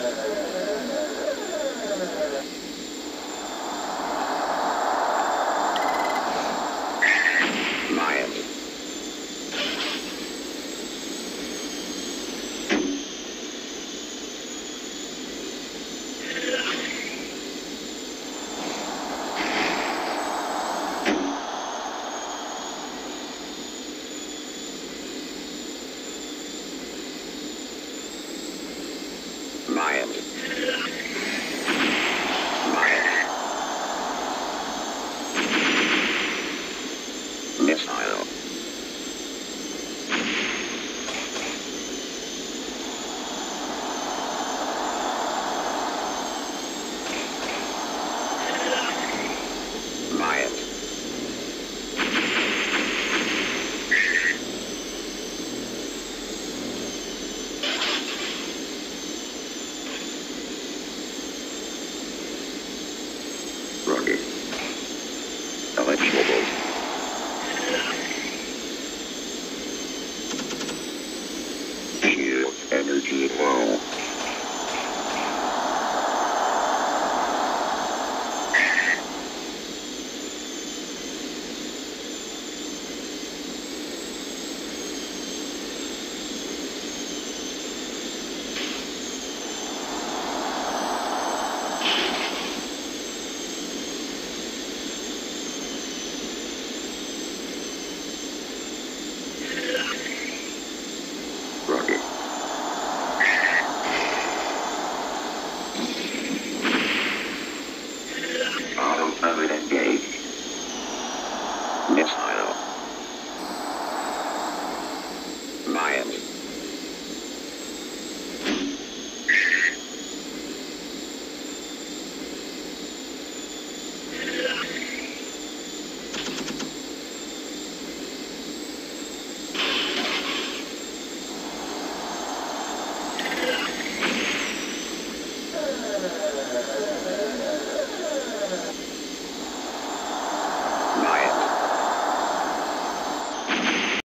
Gracias. Eligible. Shield energy low.